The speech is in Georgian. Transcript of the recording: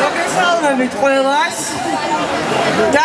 მოგესალმებით ყველას და